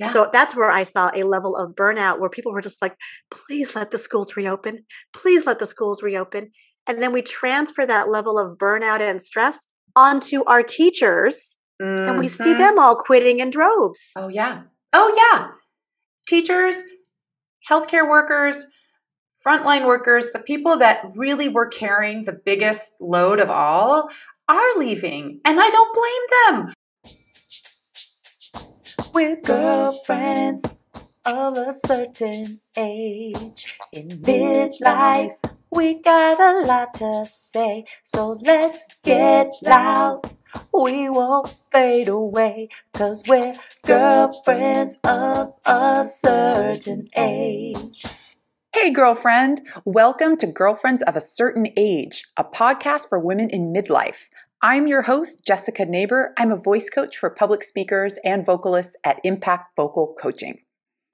Yeah. So that's where I saw a level of burnout where people were just like, please let the schools reopen. Please let the schools reopen. And then we transfer that level of burnout and stress onto our teachers and we see Mhm. them all quitting in droves. Oh, yeah. Oh, yeah. Teachers, healthcare workers, frontline workers, the people that really were carrying the biggest load of all are leaving. And I don't blame them. We're girlfriends of a certain age. In midlife, we got a lot to say. So let's get loud. We won't fade away. Cause we're girlfriends of a certain age. Hey, girlfriend. Welcome to Girlfriends of a Certain Age, a podcast for women in midlife. I'm your host, Jessica Neighbor. I'm a voice coach for public speakers and vocalists at Impact Vocal Coaching.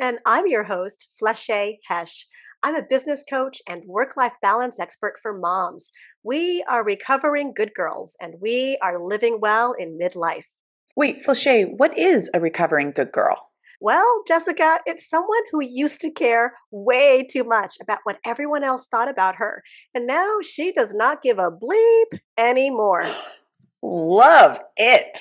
And I'm your host, Fleshe Hesh. I'm a business coach and work life balance expert for moms. We are recovering good girls and we are living well in midlife. Wait, Flachet, what is a recovering good girl? Well, Jessica, it's someone who used to care way too much about what everyone else thought about her. And now she does not give a bleep anymore. Love it.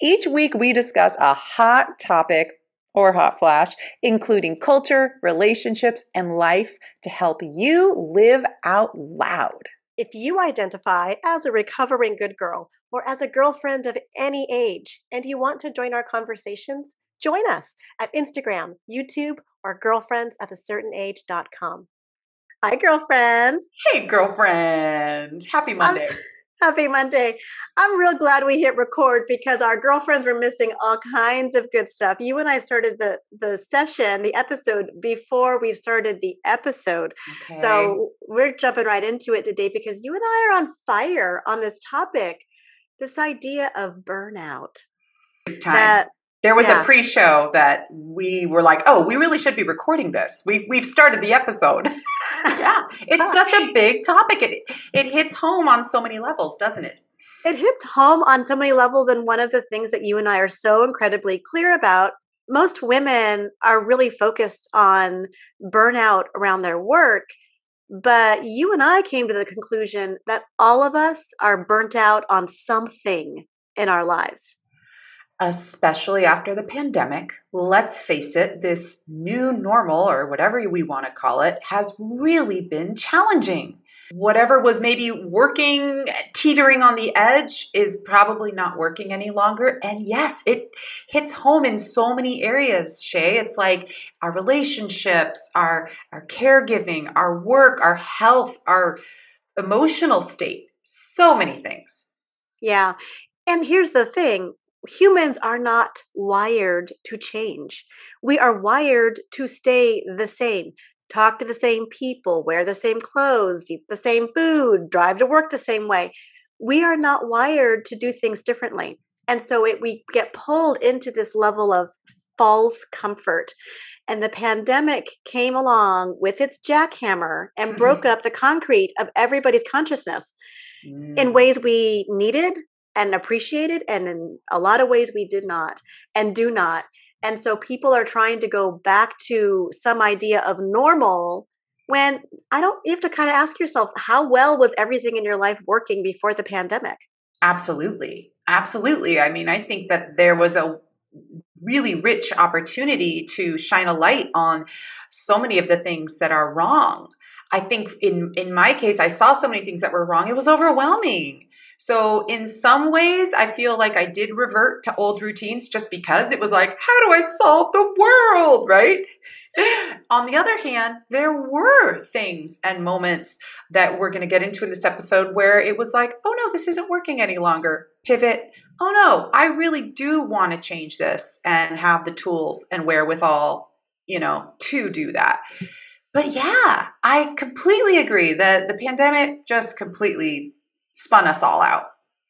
Each week we discuss a hot topic or hot flash, including culture, relationships, and life to help you live out loud. If you identify as a recovering good girl or as a girlfriend of any age and you want to join our conversations, join us at Instagram, YouTube, or girlfriends at a Hi, girlfriend. Hey, girlfriend. Happy Monday. Happy Monday. I'm real glad we hit record because our girlfriends were missing all kinds of good stuff. You and I started the the session, the episode before we started the episode. Okay. So we're jumping right into it today because you and I are on fire on this topic. This idea of burnout. time. That there was yeah. a pre-show that we were like, "Oh, we really should be recording this." We we've started the episode. yeah, it's oh, such a big topic. It it hits home on so many levels, doesn't it? it hits home on so many levels and one of the things that you and I are so incredibly clear about most women are really focused on burnout around their work but you and I came to the conclusion that all of us are burnt out on something in our lives Especially after the pandemic, let's face it, this new normal or whatever we want to call it has really been challenging. Whatever was maybe working, teetering on the edge, is probably not working any longer. And yes, it hits home in so many areas, Shay. It's like our relationships, our, our caregiving, our work, our health, our emotional state, so many things. yeah and here's the thing humans are not wired to change we are wired to stay the same talk to the same people, wear the same clothes, eat the same food, drive to work the same way. We are not wired to do things differently. And so it, we get pulled into this level of false comfort. And the pandemic came along with its jackhammer and broke up the concrete of everybody's consciousness Mm. in ways we needed and appreciated, and in a lot of ways we did not and do not. And so people are trying to go back to some idea of normal when I don't, you have to kind of ask yourself, how well was everything in your life working before the pandemic? Absolutely. Absolutely. I mean, I think that there was a really rich opportunity to shine a light on so many of the things that are wrong. I think in in my case I saw so many things that were wrong. It was overwhelming. So in some ways I feel like I did revert to old routines just because it was like how do I solve the world, right? On the other hand, there were things and moments that we're going to get into in this episode where it was like, oh no, this isn't working any longer. Pivot. Oh no, I really do want to change this and have the tools and wherewithal, you know, to do that. But yeah, I completely agree that the pandemic just completely spun us all out.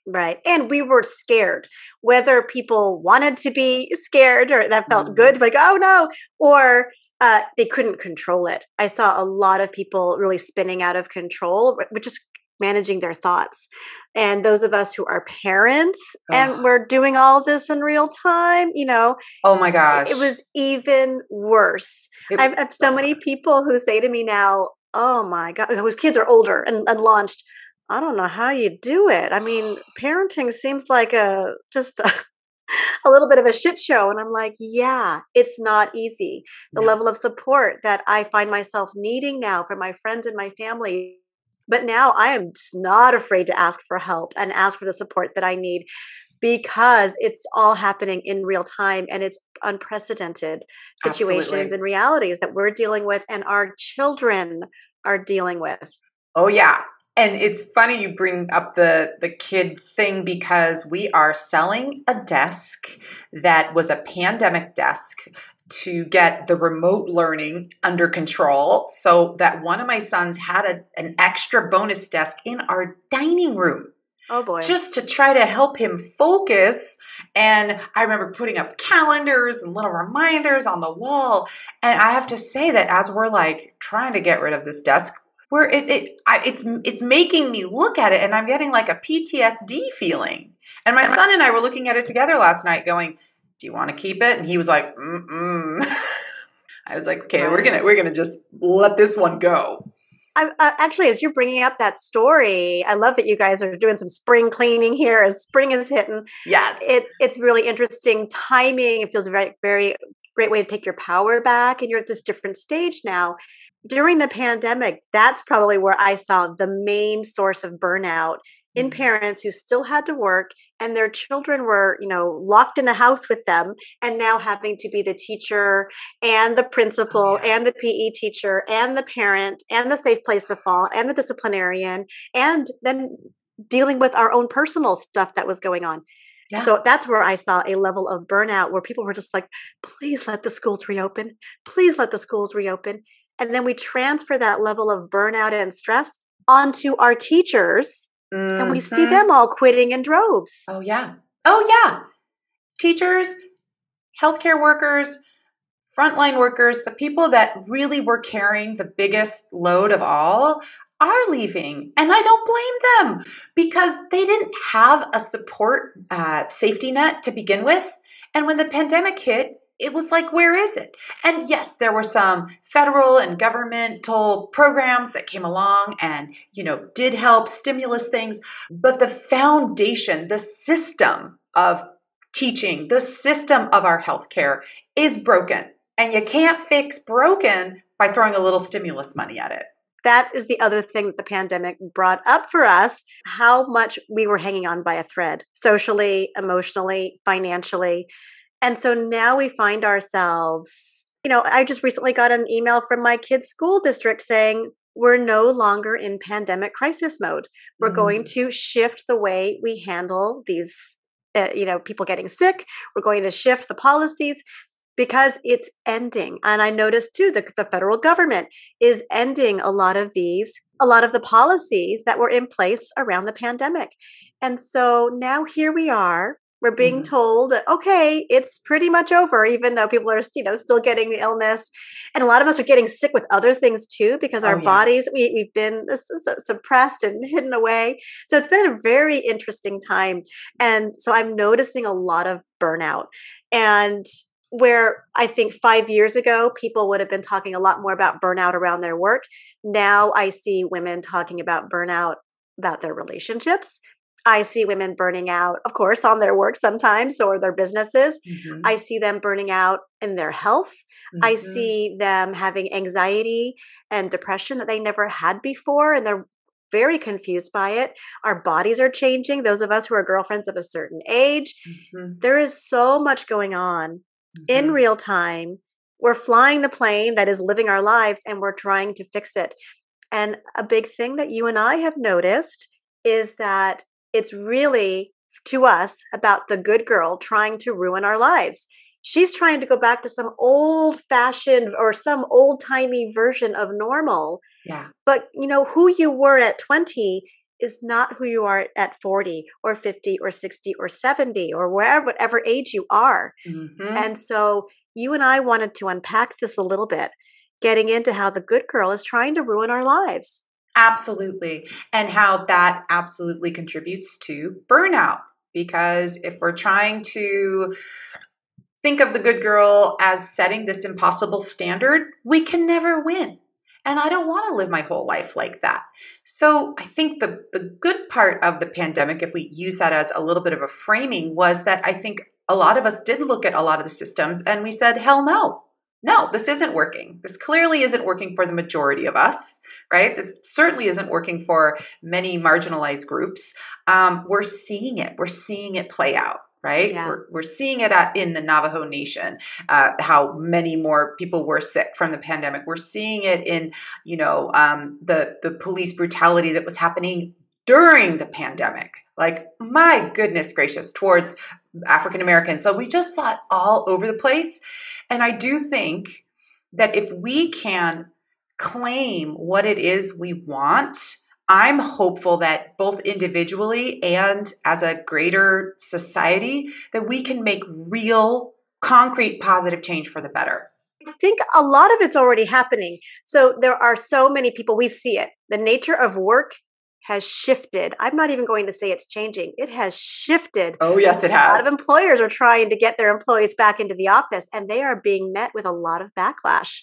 Right. And we were scared, whether people wanted to be scared or that felt Mhm. good, like, oh no, or uh, they couldn't control it. I saw a lot of people really spinning out of control, wh- which is managing their thoughts. And those of us who are parents and we're doing all this in real time, you know, oh my gosh, it was even worse. I have so, so many people who say to me now, oh my God, whose kids are older and, and launched. I don't know how you do it. I mean, parenting seems like a just a, a little bit of a shit show. And I'm like, yeah, it's not easy. The no. level of support that I find myself needing now from my friends and my family. But now I am just not afraid to ask for help and ask for the support that I need because it's all happening in real time and it's unprecedented situations Absolutely. and realities that we're dealing with and our children are dealing with. Oh yeah. And it's funny you bring up the the kid thing because we are selling a desk that was a pandemic desk to get the remote learning under control so that one of my sons had a, an extra bonus desk in our dining room. Oh boy. Just to try to help him focus. And I remember putting up calendars and little reminders on the wall. And I have to say that as we're like trying to get rid of this desk, where it, it I, it's it's making me look at it and I'm getting like a PTSD feeling. And my son and I were looking at it together last night, going, "Do you want to keep it?" And he was like, "Mm." I was like, "Okay, we're gonna we're gonna just let this one go." I, uh, actually, as you're bringing up that story, I love that you guys are doing some spring cleaning here as spring is hitting. Yes, it, it's really interesting timing. It feels very, very great way to take your power back, and you're at this different stage now during the pandemic, that's probably where I saw the main source of burnout in mm-hmm. parents who still had to work and their children were you know locked in the house with them and now having to be the teacher and the oh, principal oh, yeah. and the pe teacher and the parent and the safe place to fall and the disciplinarian and then dealing with our own personal stuff that was going on yeah. So that's where I saw a level of burnout where people were just like, please let the schools reopen. Please let the schools reopen. And then we transfer that level of burnout and stress onto our teachers. Mm-hmm. And we see mm-hmm. them all quitting in droves. Oh, yeah. Oh, yeah. Teachers, healthcare workers, frontline workers, the people that really were carrying the biggest load of all are leaving. And I don't blame them because they didn't have a support uh, safety net to begin with. And when the pandemic hit, it was like, where is it? And yes, there were some federal and governmental programs that came along and, you know, did help stimulus things. But the foundation, the system of teaching, the system of our healthcare is broken. And you can't fix broken by throwing a little stimulus money at it. That is the other thing that the pandemic brought up for us how much we were hanging on by a thread, socially, emotionally, financially. And so now we find ourselves, you know, I just recently got an email from my kids' school district saying, we're no longer in pandemic crisis mode. We're mm. going to shift the way we handle these, uh, you know, people getting sick. We're going to shift the policies because it's ending. And I noticed too that the federal government is ending a lot of these, a lot of the policies that were in place around the pandemic. And so now here we are we're being mm-hmm. told okay, it's pretty much over, even though people are you know still getting the illness, and a lot of us are getting sick with other things too because our oh, yeah. bodies we we've been suppressed and hidden away. So it's been a very interesting time, and so I'm noticing a lot of burnout and where I think five years ago, people would have been talking a lot more about burnout around their work. Now I see women talking about burnout about their relationships, I see women burning out, of course, on their work sometimes or their businesses. Mm-hmm. I see them burning out in their health. Mm-hmm. I see them having anxiety and depression that they never had before, and they're very confused by it. Our bodies are changing. Those of us who are girlfriends of a certain age, mm-hmm. there is so much going on in mm-hmm. real time. We're flying the plane that is living our lives and we're trying to fix it. And a big thing that you and I have noticed is that it's really to us about the good girl trying to ruin our lives. She's trying to go back to some old fashioned or some old timey version of normal. Yeah. But you know, who you were at 20 is not who you are at 40 or 50 or 60 or 70 or wherever, whatever age you are. Mm-hmm. And so you and I wanted to unpack this a little bit, getting into how the good girl is trying to ruin our lives. Absolutely. And how that absolutely contributes to burnout. Because if we're trying to think of the good girl as setting this impossible standard, we can never win. And I don't want to live my whole life like that. So I think the, the good part of the pandemic, if we use that as a little bit of a framing, was that I think a lot of us did look at a lot of the systems and we said, hell no, no, this isn't working. This clearly isn't working for the majority of us, right? This certainly isn't working for many marginalized groups. Um, we're seeing it. We're seeing it play out right? Yeah. We're, we're seeing it at, in the Navajo Nation, uh, how many more people were sick from the pandemic. We're seeing it in, you know, um, the the police brutality that was happening during the pandemic. Like, my goodness gracious, towards African Americans. So we just saw it all over the place. And I do think that if we can claim what it is we want, I'm hopeful that both individually and as a greater society that we can make real concrete positive change for the better. I think a lot of it's already happening. So there are so many people we see it. The nature of work has shifted. I'm not even going to say it's changing. It has shifted. Oh, yes, it has. A lot of employers are trying to get their employees back into the office and they are being met with a lot of backlash.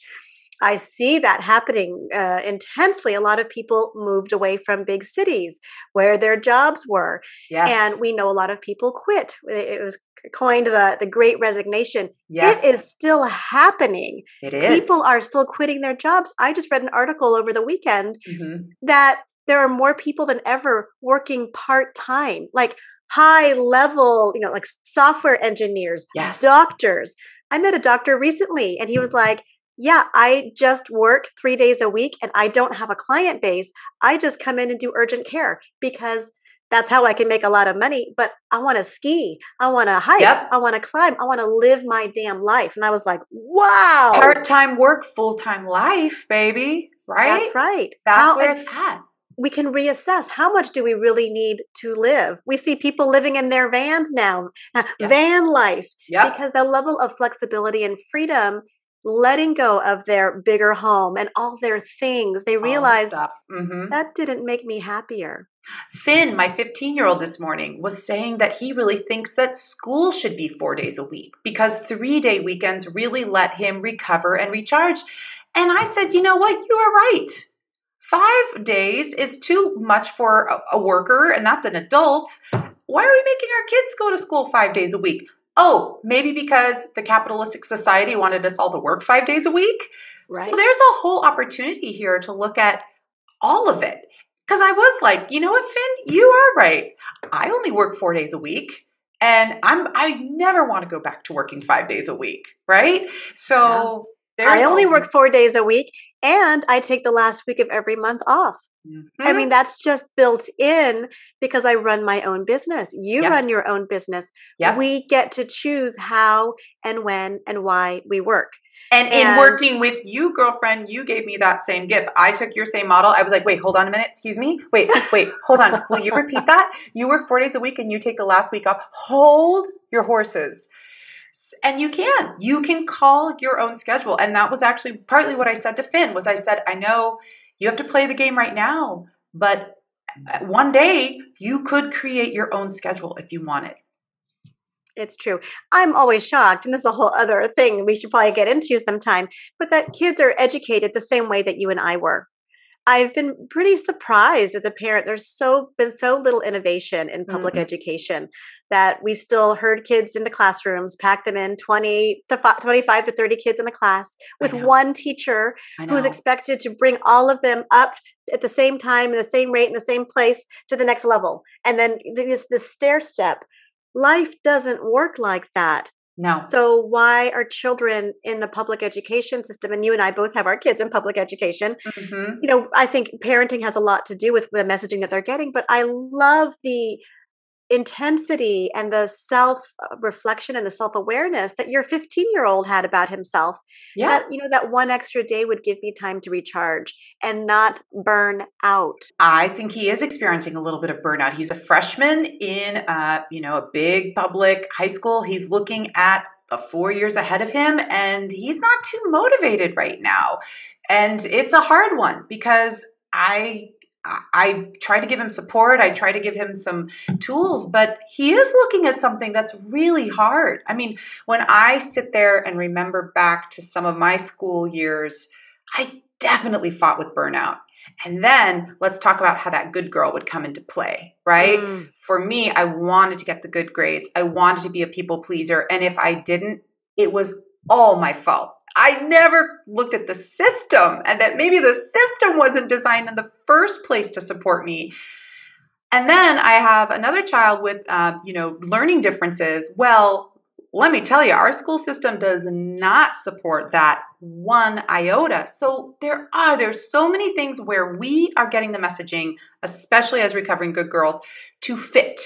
I see that happening uh, intensely. A lot of people moved away from big cities where their jobs were. Yes. And we know a lot of people quit. It was coined the, the great resignation. Yes. It is still happening. It is. People are still quitting their jobs. I just read an article over the weekend mm-hmm. that there are more people than ever working part time, like high level, you know, like software engineers, yes. doctors. I met a doctor recently and he was like, yeah, I just work three days a week and I don't have a client base. I just come in and do urgent care because that's how I can make a lot of money. But I want to ski. I want to hike. Yep. I want to climb. I want to live my damn life. And I was like, wow. Part time work, full time life, baby. Right? That's right. That's how, where it's at. We can reassess how much do we really need to live. We see people living in their vans now, yep. van life, yep. because the level of flexibility and freedom letting go of their bigger home and all their things, they realized mm-hmm. that didn't make me happier. Finn, my 15 year old this morning, was saying that he really thinks that school should be four days a week because three day weekends really let him recover and recharge. And I said, you know what? You are right. Five days is too much for a, a worker, and that's an adult. Why are we making our kids go to school five days a week? oh, maybe because the capitalistic society wanted us all to work five days a week. Right. So there's a whole opportunity here to look at all of it. Because I was like, you know what, Finn, you are right. I only work four days a week. And I'm I never want to go back to working five days a week, right? So yeah. I only work four days a week and I take the last week of every month off. Mm-hmm. I mean, that's just built in because I run my own business. You yep. run your own business. Yep. We get to choose how and when and why we work. And, and, in working with you, girlfriend, you gave me that same gift. I took your same model. I was like, wait, hold on a minute. Excuse me. Wait, wait, hold on. Will you repeat that? You work four days a week and you take the last week off. Hold your horses. And you can. You can call your own schedule. And that was actually partly what I said to Finn was I said, I know you have to play the game right now, but uh, one day you could create your own schedule if you want it. It's true. I'm always shocked, and this is a whole other thing we should probably get into sometime, but that kids are educated the same way that you and I were. I've been pretty surprised as a parent. There's so been so little innovation in public mm-hmm. education that we still herd kids into classrooms, pack them in 20 to 25 to 30 kids in the class with one teacher who's expected to bring all of them up at the same time, in the same rate, in the same place to the next level. And then this, this stair step. Life doesn't work like that. No. So why are children in the public education system? And you and I both have our kids in public education. Mm-hmm. You know, I think parenting has a lot to do with the messaging that they're getting. But I love the intensity and the self uh, reflection and the self awareness that your 15 year old had about himself. Yeah. That, you know, that one extra day would give me time to recharge and not burn out. I think he is experiencing a little bit of burnout. He's a freshman in, uh, you know, a big public high school. He's looking at a four years ahead of him and he's not too motivated right now. And it's a hard one because I I, try to give him support. I try to give him some tools, but he is looking at something that's really hard. I mean, when I sit there and remember back to some of my school years, I definitely fought with burnout. And then let's talk about how that good girl would come into play, right? Mm. For me, I wanted to get the good grades. I wanted to be a people pleaser. And if I didn't, it was all my fault. I never looked at the system and that maybe the system wasn't designed in the first place to support me. And then I have another child with, uh, you know, learning differences. Well, let me tell you, our school system does not support that one iota. So there are there's so many things where we are getting the messaging, especially as recovering good girls, to fit,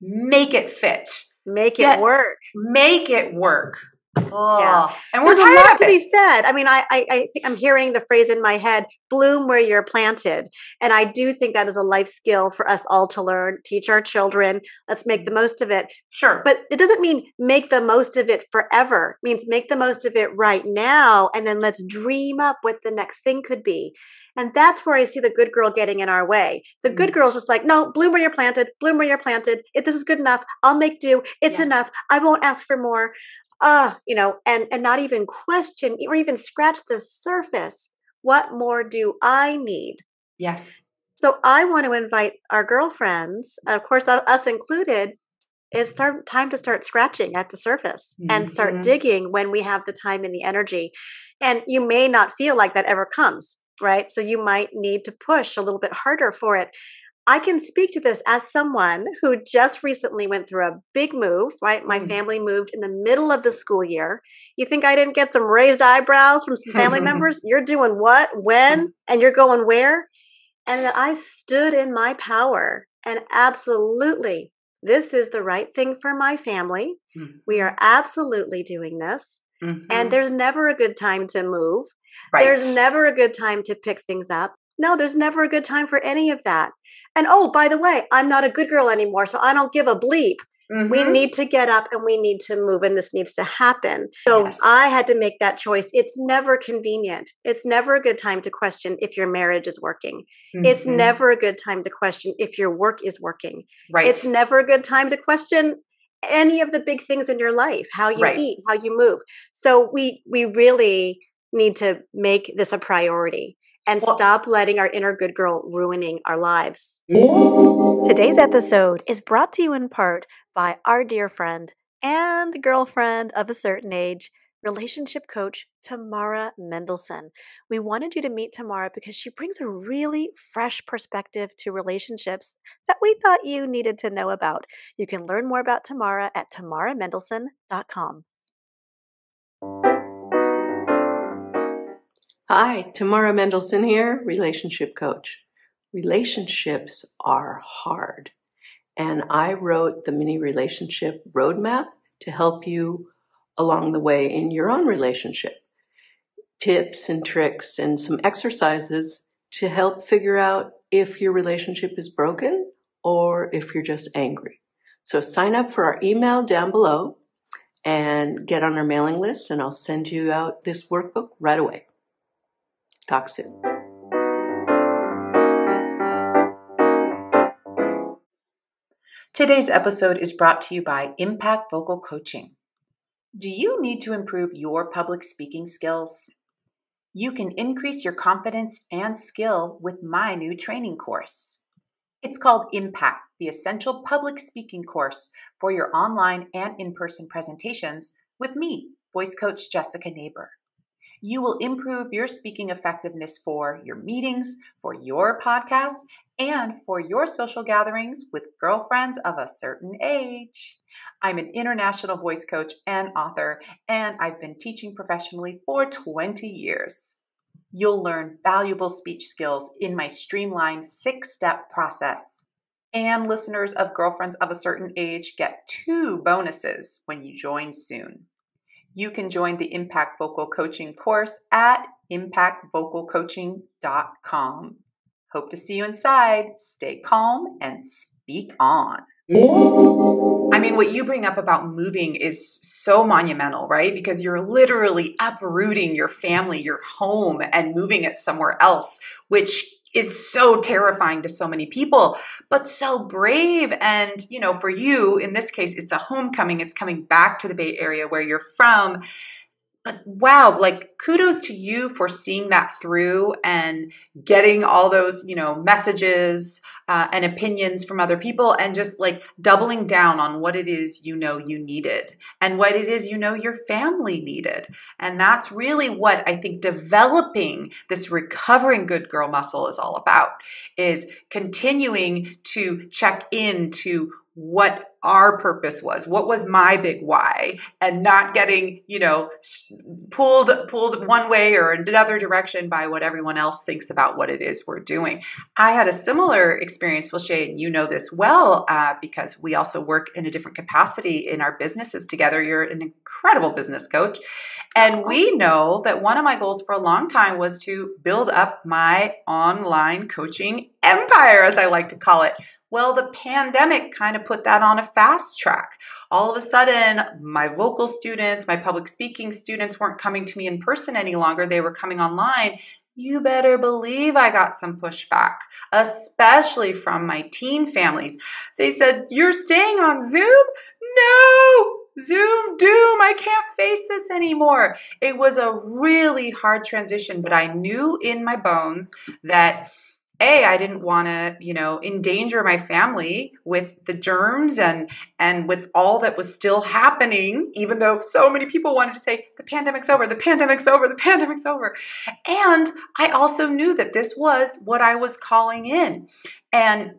make it fit, make it Get, work, make it work. Oh, yeah. and we're There's a lot to be said. I mean, I, I, I think I'm hearing the phrase in my head, bloom where you're planted. And I do think that is a life skill for us all to learn, teach our children. Let's make the most of it. Sure. But it doesn't mean make the most of it forever. It means make the most of it right now. And then let's dream up what the next thing could be. And that's where I see the good girl getting in our way. The good mm. girl's just like, no, bloom where you're planted, bloom where you're planted. If this is good enough, I'll make do. It's yes. enough. I won't ask for more ah, uh, you know, and and not even question or even scratch the surface. What more do I need? Yes. So I want to invite our girlfriends, of course, us included. It's start, time to start scratching at the surface mm-hmm. and start mm-hmm. digging when we have the time and the energy. And you may not feel like that ever comes, right? So you might need to push a little bit harder for it. I can speak to this as someone who just recently went through a big move, right? My mm. family moved in the middle of the school year. You think I didn't get some raised eyebrows from some family members? You're doing what, when, and you're going where? And that I stood in my power and absolutely, this is the right thing for my family. Mm-hmm. We are absolutely doing this. Mm-hmm. And there's never a good time to move. Right. There's never a good time to pick things up. No, there's never a good time for any of that. And oh, by the way, I'm not a good girl anymore, so I don't give a bleep. Mm-hmm. We need to get up and we need to move, and this needs to happen. So yes. I had to make that choice. It's never convenient. It's never a good time to question if your marriage is working. Mm-hmm. It's never a good time to question if your work is working. Right. It's never a good time to question any of the big things in your life, how you right. eat, how you move. So we we really need to make this a priority and well, stop letting our inner good girl ruining our lives. Today's episode is brought to you in part by our dear friend and girlfriend of a certain age, relationship coach Tamara Mendelson. We wanted you to meet Tamara because she brings a really fresh perspective to relationships that we thought you needed to know about. You can learn more about Tamara at tamaramendelson.com. Hi, Tamara Mendelson here, relationship coach. Relationships are hard, and I wrote the mini relationship roadmap to help you along the way in your own relationship. Tips and tricks and some exercises to help figure out if your relationship is broken or if you're just angry. So sign up for our email down below and get on our mailing list and I'll send you out this workbook right away. Talk soon. Today's episode is brought to you by Impact Vocal Coaching. Do you need to improve your public speaking skills? You can increase your confidence and skill with my new training course. It's called Impact, the Essential Public Speaking Course for your online and in person presentations with me, voice coach Jessica Neighbor you will improve your speaking effectiveness for your meetings, for your podcasts, and for your social gatherings with girlfriends of a certain age. I'm an international voice coach and author, and I've been teaching professionally for 20 years. You'll learn valuable speech skills in my streamlined six step process. And listeners of Girlfriends of a Certain Age get two bonuses when you join soon you can join the Impact Vocal Coaching course at impactvocalcoaching.com. Hope to see you inside. Stay calm and speak on. I mean, what you bring up about moving is so monumental, right? Because you're literally uprooting your family, your home, and moving it somewhere else, which is so terrifying to so many people, but so brave. And, you know, for you, in this case, it's a homecoming. It's coming back to the Bay Area where you're from wow like kudos to you for seeing that through and getting all those you know messages uh, and opinions from other people and just like doubling down on what it is you know you needed and what it is you know your family needed. And that's really what i think developing this recovering good girl muscle is all about is continuing to check in to what our purpose was what was my big why and not getting you know pulled pulled one way or another direction by what everyone else thinks about what it is we're doing. I had a similar experience Vilche, and you know this well uh, because we also work in a different capacity in our businesses together. You're an incredible business coach. And we know that one of my goals for a long time was to build up my online coaching empire as i like to call it well, the pandemic kind of put that on a fast track. All of a sudden, my vocal students, my public speaking students weren't coming to me in person any longer. They were coming online. You better believe I got some pushback, especially from my teen families. They said, You're staying on Zoom? No! Zoom doom, I can't face this anymore. It was a really hard transition, but I knew in my bones that a i didn't want to you know endanger my family with the germs and and with all that was still happening even though so many people wanted to say the pandemic's over the pandemic's over the pandemic's over and i also knew that this was what i was calling in and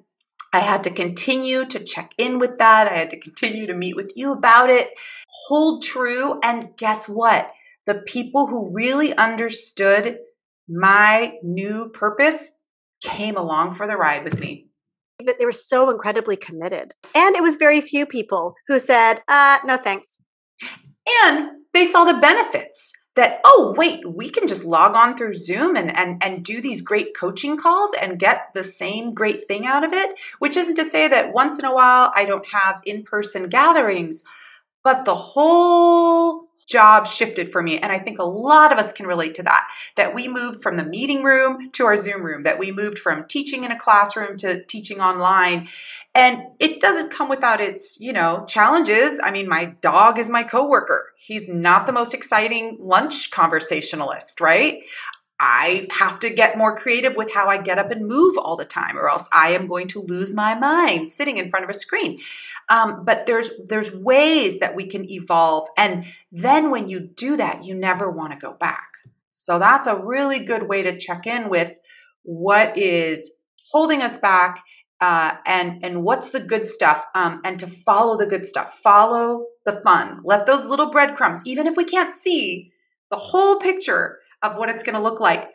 I had to continue to check in with that. I had to continue to meet with you about it, hold true. And guess what? The people who really understood my new purpose came along for the ride with me. But they were so incredibly committed. And it was very few people who said, uh, no thanks. And they saw the benefits that, oh, wait, we can just log on through Zoom and, and, and do these great coaching calls and get the same great thing out of it. Which isn't to say that once in a while I don't have in person gatherings, but the whole job shifted for me. And I think a lot of us can relate to that. That we moved from the meeting room to our Zoom room, that we moved from teaching in a classroom to teaching online. And it doesn't come without its, you know, challenges. I mean, my dog is my coworker. He's not the most exciting lunch conversationalist, right? I have to get more creative with how I get up and move all the time, or else I am going to lose my mind sitting in front of a screen. Um, but there's there's ways that we can evolve, and then when you do that, you never want to go back. So that's a really good way to check in with what is holding us back, uh, and and what's the good stuff, um, and to follow the good stuff, follow the fun. Let those little breadcrumbs, even if we can't see the whole picture of what it's going to look like,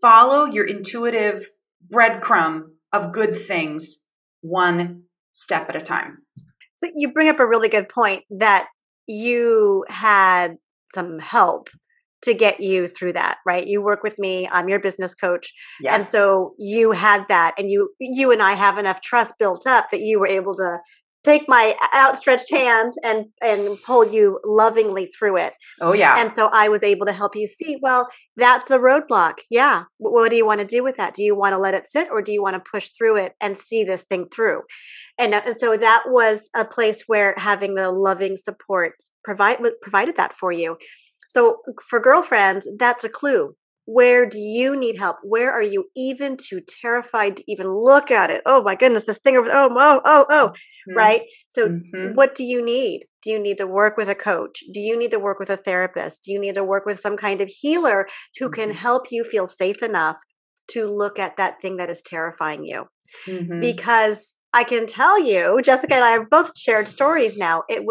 follow your intuitive breadcrumb of good things one step at a time. So you bring up a really good point that you had some help to get you through that, right? You work with me, I'm your business coach. Yes. And so you had that and you you and I have enough trust built up that you were able to take my outstretched hand and and pull you lovingly through it. Oh yeah. And so I was able to help you see, well, that's a roadblock. Yeah. What do you want to do with that? Do you want to let it sit or do you want to push through it and see this thing through? And, uh, and so that was a place where having the loving support provide provided that for you. So for girlfriends, that's a clue. Where do you need help? Where are you even too terrified to even look at it? Oh my goodness, this thing over oh oh oh oh mm-hmm. right? So mm-hmm. what do you need? Do you need to work with a coach? Do you need to work with a therapist? Do you need to work with some kind of healer who mm-hmm. can help you feel safe enough to look at that thing that is terrifying you? Mm-hmm. Because I can tell you, Jessica and I have both shared stories now. It,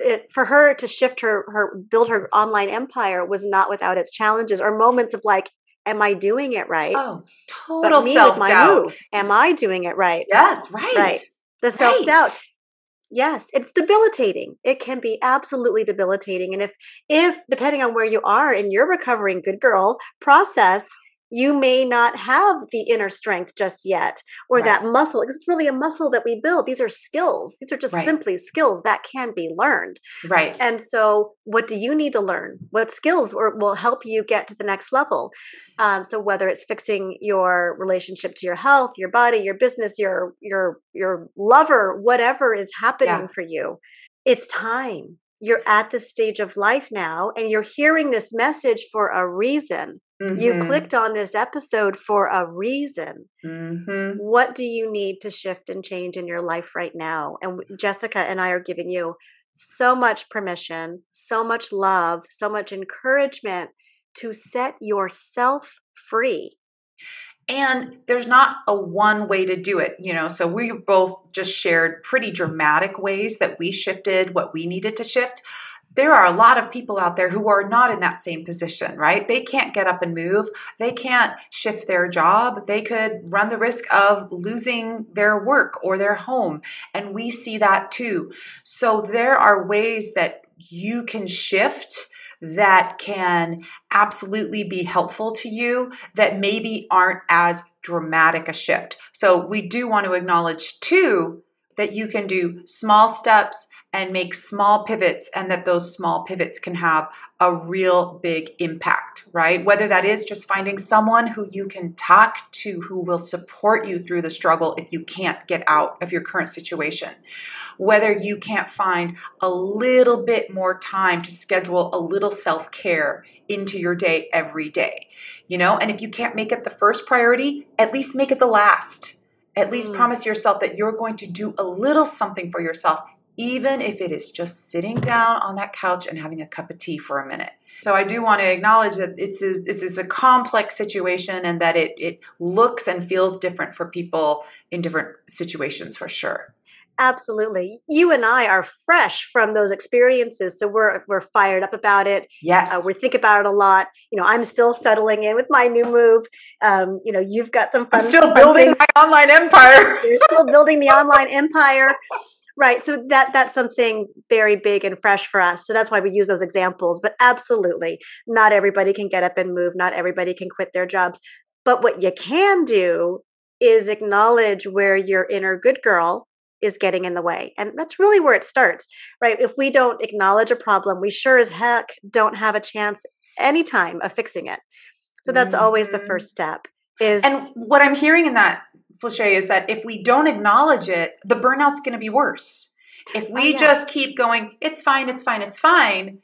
it, for her to shift her her build her online empire was not without its challenges or moments of like, am I doing it right? Oh, total self doubt. Am I doing it right? Yes, right. Right. The self doubt. Right. Yes, it's debilitating. It can be absolutely debilitating. And if if depending on where you are in your recovering good girl process, you may not have the inner strength just yet or right. that muscle because it's really a muscle that we build. These are skills. These are just right. simply skills that can be learned. Right. And so what do you need to learn? What skills or will help you get to the next level? Um, so whether it's fixing your relationship to your health your body your business your your your lover whatever is happening yeah. for you it's time you're at this stage of life now and you're hearing this message for a reason. Mm-hmm. You clicked on this episode for a reason. Mm-hmm. What do you need to shift and change in your life right now? And Jessica and I are giving you so much permission, so much love, so much encouragement to set yourself free and there's not a one way to do it you know so we both just shared pretty dramatic ways that we shifted what we needed to shift there are a lot of people out there who are not in that same position, right? They can't get up and move. They can't shift their job. They could run the risk of losing their work or their home. And we see that too. So there are ways that you can shift that can absolutely be helpful to you that maybe aren't as dramatic a shift. So we do want to acknowledge too that you can do small steps and make small pivots and that those small pivots can have a real big impact, right? Whether that is just finding someone who you can talk to who will support you through the struggle if you can't get out of your current situation. Whether you can't find a little bit more time to schedule a little self care into your day every day, you know? And if you can't make it the first priority, at least make it the last. At least mm. promise yourself that you're going to do a little something for yourself even if it is just sitting down on that couch and having a cup of tea for a minute. So I do want to acknowledge that it's it's a complex situation and that it it looks and feels different for people in different situations for sure. Absolutely. You and I are fresh from those experiences, so we're we're fired up about it. Yes, uh, we think about it a lot. You know, I'm still settling in with my new move. Um, you know, you've got some fun. I'm still building my online empire. You're still building the online empire. Right. So that that's something very big and fresh for us. So that's why we use those examples. But absolutely, not everybody can get up and move. Not everybody can quit their jobs. But what you can do is acknowledge where your inner good girl is getting in the way. And that's really where it starts, right? If we don't acknowledge a problem, we sure as heck don't have a chance anytime of fixing it. So that's mm-hmm. always the mm-hmm. first step. Is and what I'm hearing in that Felicia, is that if we don't acknowledge it, the burnout's going to be worse. If we oh, yeah. just keep going, it's fine, it's fine, it's fine.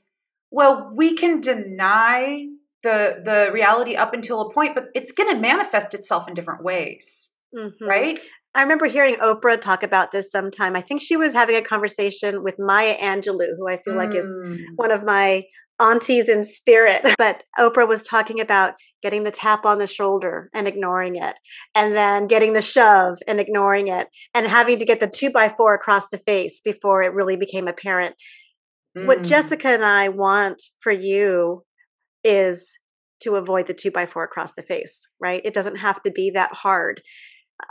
Well, we can deny the the reality up until a point, but it's going to manifest itself in different ways, mm-hmm. right? I remember hearing Oprah talk about this sometime. I think she was having a conversation with Maya Angelou, who I feel mm. like is mm. one of my aunties in spirit. But Oprah was talking about getting the tap on the shoulder and ignoring it, and then getting the shove and ignoring it, and having to get the two by four across the face before it really became apparent. Mm. What Jessica and I want for you is to avoid the two by four across the face, right? It doesn't have to be that hard.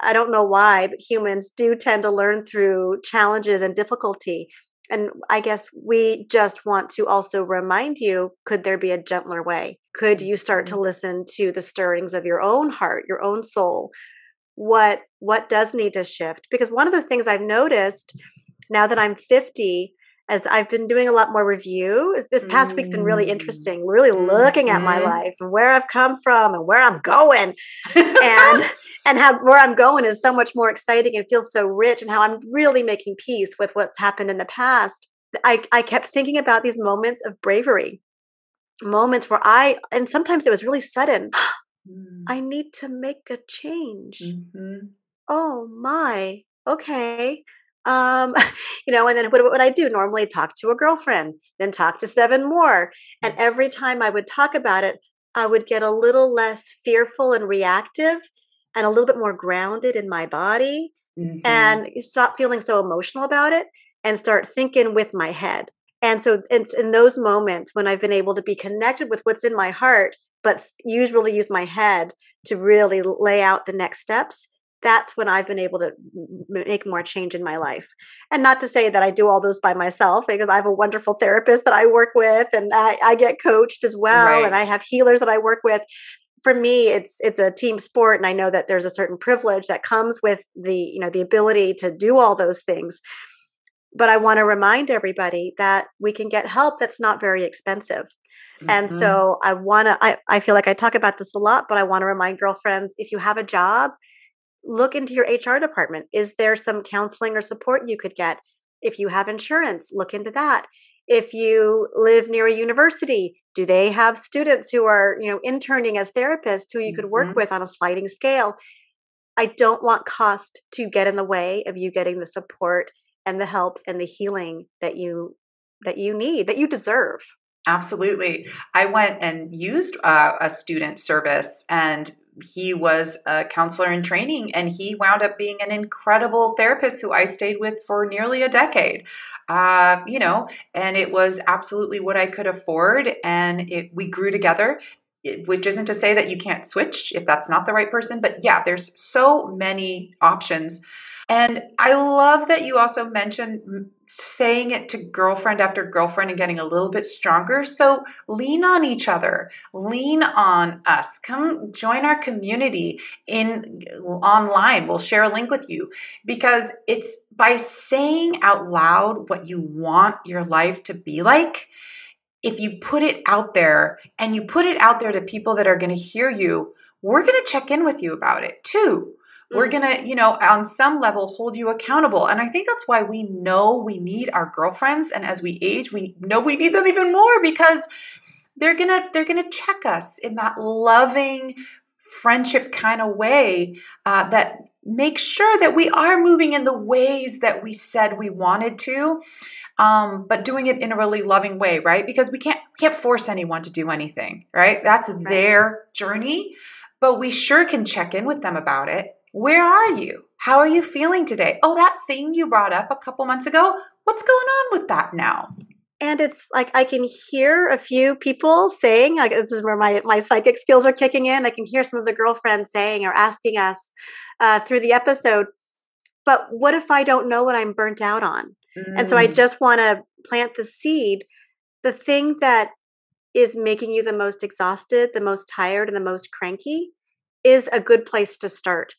I don't know why, but humans do tend to learn through challenges and difficulty and I guess we just want to also remind you could there be a gentler way? Could you start to mm-hmm. listen to the stirrings of your own heart, your own soul? What what does need to shift? Because one of the things I've noticed now that I'm 50 as I've been doing a lot more review, this past mm. week's been really mm. interesting. Really looking at my mm-hmm. life and where I've come from and where I'm going. and and how where I'm going is so much more exciting and feels so rich and how I'm really making peace with what's happened in the past. I, I kept thinking about these moments of bravery, moments where I, and sometimes it was really sudden. mm. I need to make a change. Mm-hmm. Oh my, okay. Um, you know, and then what would I do? Normally talk to a girlfriend, then talk to seven more. And mm. every time I would talk about it, I would get a little less fearful and reactive and a little bit more grounded in my body mm-hmm. and stop feeling so emotional about it and start thinking with my head. And so it's in those moments when I've been able to be connected with what's in my heart, but usually use my head to really lay out the next steps. That's when I've been able to make more change in my life. And not to say that I do all those by myself, because I have a wonderful therapist that I work with and I, I get coached as well. Right. And I have healers that I work with for me it's it's a team sport and i know that there's a certain privilege that comes with the you know the ability to do all those things but i want to remind everybody that we can get help that's not very expensive mm-hmm. and so i want to I, I feel like i talk about this a lot but i want to remind girlfriends if you have a job look into your hr department. Is there some counseling or support you could get? If you have insurance look into that. If you live near a university do they have students who are you know interning as therapists who you could work mm-hmm. with on a sliding scale? I don't want cost to get in the way of you getting the support and the help and the healing that you that you need that you deserve. Absolutely. I went and used uh, a student service and he was a counselor in training and he wound up being an incredible therapist who I stayed with for nearly a decade. Uh, you know, and it was absolutely what I could afford. And it, we grew together which isn't to say that you can't switch if that's not the right person but yeah there's so many options and I love that you also mentioned saying it to girlfriend after girlfriend and getting a little bit stronger. So lean on each other, lean on us. Come join our community in online. We'll share a link with you because it's by saying out loud what you want your life to be like. If you put it out there and you put it out there to people that are going to hear you, we're going to check in with you about it too we're mm-hmm. going to, you know, on some level hold you accountable. And I think that's why we know we need our girlfriends and as we age, we know we need them even more because they're going to they're going to check us in that loving friendship kind of way uh, that makes sure that we are moving in the ways that we said we wanted to um, but doing it in a really loving way right because we can't can't force anyone to do anything right that's right. their journey but we sure can check in with them about it where are you? How are you feeling today? Oh, that thing you brought up a couple months ago, what's going on with that now? And it's like I can hear a few people saying, like, this is where my, my psychic skills are kicking in. I can hear some of the girlfriends saying or asking us uh, through the episode, but what if I don't know what I'm burnt out on? Mm. And so I mm. just want to plant the seed. The thing that is making you the most exhausted, the most tired, and the most cranky is a good place to start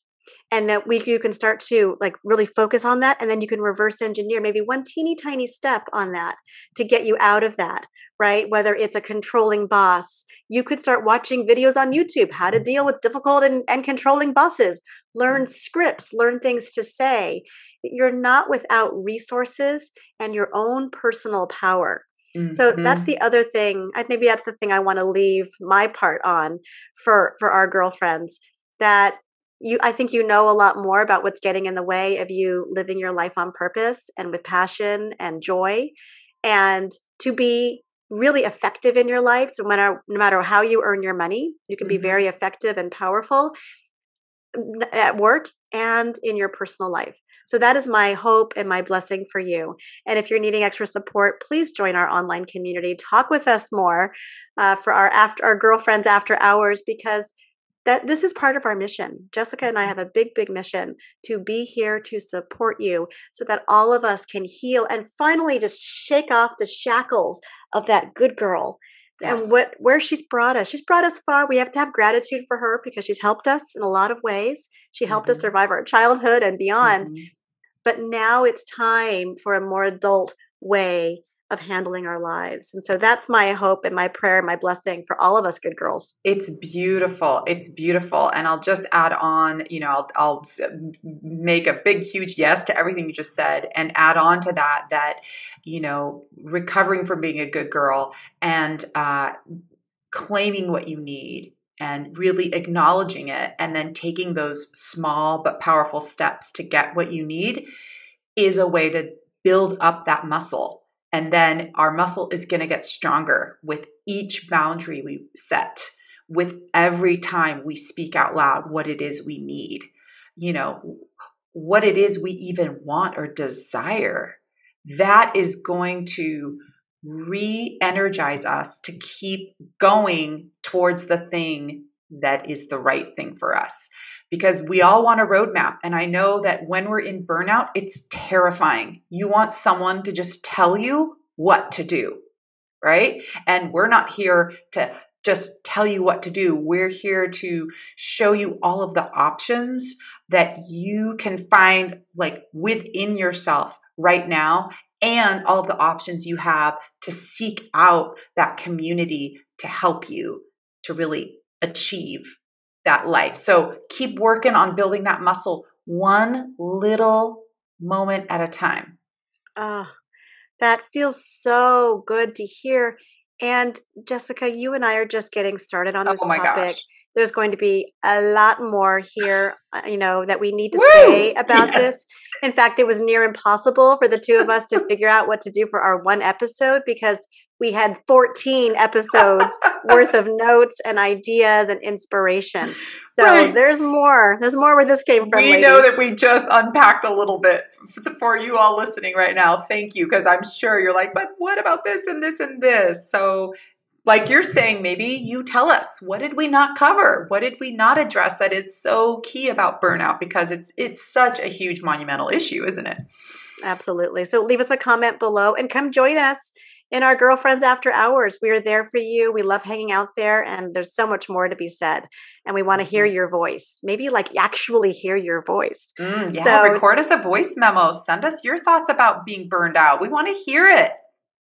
and that we you can start to like really focus on that and then you can reverse engineer maybe one teeny tiny step on that to get you out of that right whether it's a controlling boss you could start watching videos on youtube how to deal with difficult and, and controlling bosses learn scripts learn things to say you're not without resources and your own personal power Mm-hmm. So that's mm-hmm. the other thing. I maybe that's the thing I want to leave my part on for for our girlfriends that you i think you know a lot more about what's getting in the way of you living your life on purpose and with passion and joy and to be really effective in your life no matter no matter how you earn your money you can mm-hmm. be very effective and powerful at work and in your personal life so that is my hope and my blessing for you. And if you're needing extra support, please join our online community. Talk with us more uh, for our after our girlfriends after hours because that this is part of our mission. Jessica and I have a big, big mission to be here to support you so that all of us can heal and finally just shake off the shackles of that good girl yes. and what where she's brought us. She's brought us far. We have to have gratitude for her because she's helped us in a lot of ways. She helped mm-hmm. us survive our childhood and beyond. Mm-hmm. But now it's time for a more adult way of handling our lives. And so that's my hope and my prayer and my blessing for all of us good girls. It's beautiful. It's beautiful. And I'll just add on, you know, I'll, I'll make a big, huge yes to everything you just said and add on to that, that, you know, recovering from being a good girl and uh, claiming what you need and really acknowledging it and then taking those small but powerful steps to get what you need is a way to build up that muscle and then our muscle is going to get stronger with each boundary we set, with every time we speak out loud what it is we need, you know, what it is we even want or desire. That is going to re energize us to keep going towards the thing that is the right thing for us because we all want a roadmap. And I know that when we're in burnout, it's terrifying. You want someone to just tell you what to do, right? And we're not here to just tell you what to do. We're here to show you all of the options that you can find like within yourself right now and all of the options you have to seek out that community to help you to really achieve that life. So keep working on building that muscle one little moment at a time. Oh, that feels so good to hear. And Jessica, you and I are just getting started on this oh my topic. Gosh. There's going to be a lot more here, uh, you know, that we need to Woo! say about Yes. this. In fact, it was near impossible for the two of us to figure out what to do for our one episode because we had 14 episodes worth of notes and ideas and inspiration. So Right. there's more. There's more where this came from. we ladies. know that we just unpacked a little bit for you all listening right now. Thank you, because I'm sure you're like, but what about this and this and this? So, like you're saying, maybe you tell us what did we not cover? What did we not address that is so key about burnout? Because it's it's such a huge monumental issue, isn't it? Absolutely. So leave us a comment below and come join us in our Girlfriends After Hours. We are there for you. We love hanging out there, and there's so much more to be said. And we want to hear Mhm. your voice. Maybe like actually hear your voice. Mm, yeah, So- record us a voice memo. Send us your thoughts about being burned out. We want to hear it.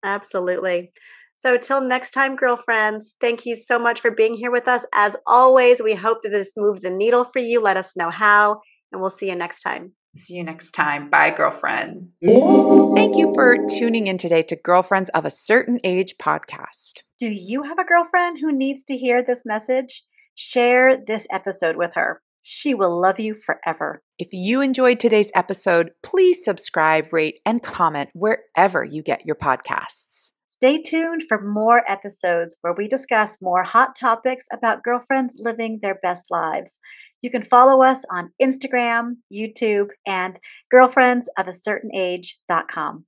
Absolutely. So, till next time, girlfriends, thank you so much for being here with us. As always, we hope that this moved the needle for you. Let us know how, and we'll see you next time. See you next time. Bye, girlfriend. Thank you for tuning in today to Girlfriends of a Certain Age podcast. Do you have a girlfriend who needs to hear this message? Share this episode with her. She will love you forever. If you enjoyed today's episode, please subscribe, rate, and comment wherever you get your podcasts. Stay tuned for more episodes where we discuss more hot topics about girlfriends living their best lives. You can follow us on Instagram, YouTube, and girlfriendsofacertainage.com.